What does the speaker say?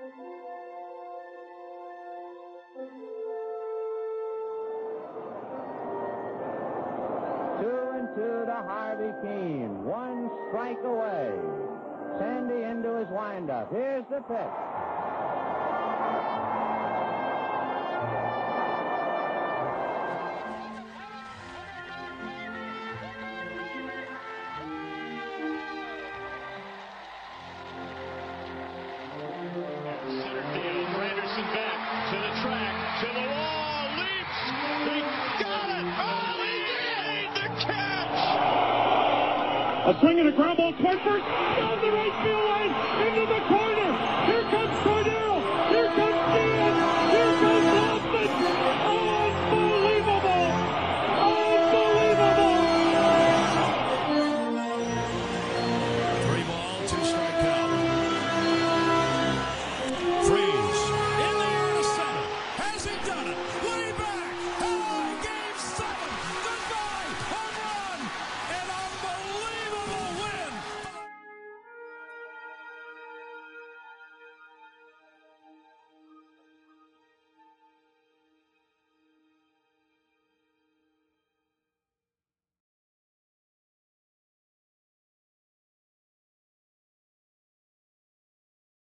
Two and two to Harvey Keene. One strike away. Sandy into his windup. Here's the pitch. A swing and a ground ball toward first,